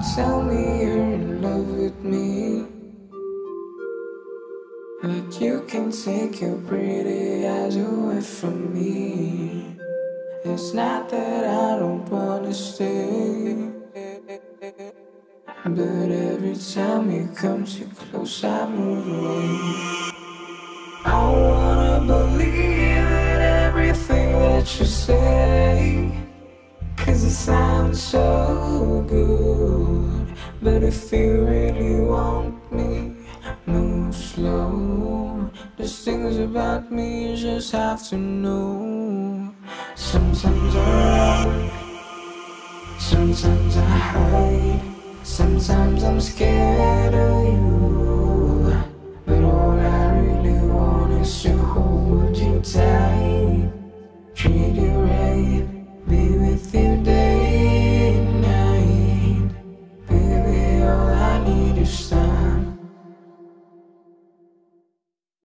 tell me you're in love with me. Like you can take your pretty eyes away from me. It's not that I don't wanna stay. But every time you come too close, I move away. I wanna believe in everything that you say. Cause it sounds so good. But if you really want me, move slow. There's things about me you just have to know. Sometimes I run, sometimes I hide, sometimes I'm scared